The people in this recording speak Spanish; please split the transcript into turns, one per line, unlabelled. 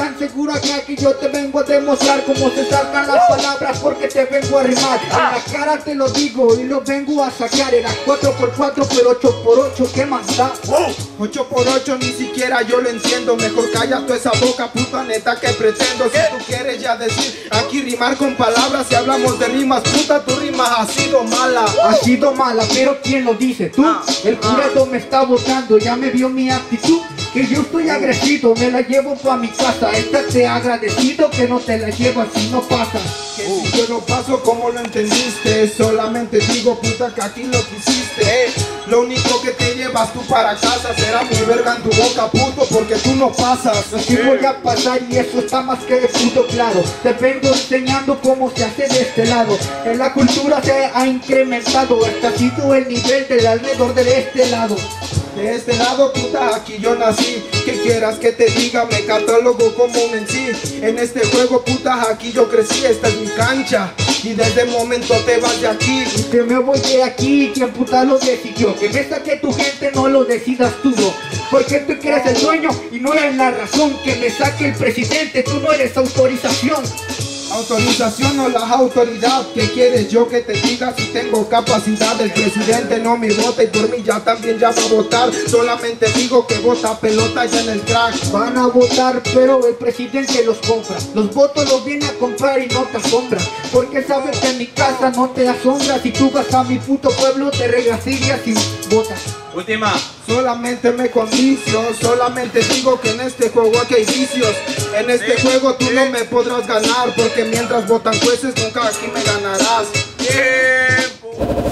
aquí yo te vengo a demostrar cómo se sacan las palabras porque te vengo a rimar. En la cara te lo digo y lo vengo a sacar. Era 4x4 pero 8x8, ¿qué más da?
8 por 8 ni siquiera yo lo entiendo Mejor calla tu esa boca puta neta que pretendo Si tú quieres ya decir aquí rimar con palabras Si hablamos de rimas puta tu rima ha sido mala
Ha sido mala, pero ¿quién lo dice? ¿Tú?
Ah,
El jurado me está votando, ya me vio mi actitud Que yo estoy agresivo, me la llevo pa' mi casa. Estate agradecido que no te la llevas si no pasas
Que si yo no paso como lo entendiste Solamente digo puta que aquí lo quisiste. Lo único que te llevas tú para casa Será mi verga en tu boca puto porque tú no pasas.
Así voy a pasar y eso está más que de puto claro. Te vengo enseñando cómo se hace de este lado. En la cultura se ha incrementado ha sido el nivel del alrededor de este lado
De este lado puta aquí yo nací. Que quieras que te diga me catálogo como un en sí. En este juego puta aquí yo crecí Esta es mi cancha. Y desde el momento te vas de aquí.
Que me voy de aquí, quien puta lo decidió. Que me saque tu gente, no lo decidas tú. Porque tú eres el dueño y no eres la razón. Que me saque el presidente, tú no eres autorización
Autorización o la autoridad que quieres yo que te diga si tengo capacidad El presidente no me vota y por mí ya también ya va a votar Solamente digo que vota pelota ya en el crack
Van a votar, pero el presidente los compra. Los votos los viene a comprar y no te asombra. Porque sabes que en mi casa no te asombra. Si tú vas a mi puto pueblo, te regasirías sin botas.
Última.
Solamente me condicio, solamente digo que en este juego aquí hay vicios En este juego tú no me podrás ganar Porque mientras botan jueces nunca aquí me ganarás. Tiempo.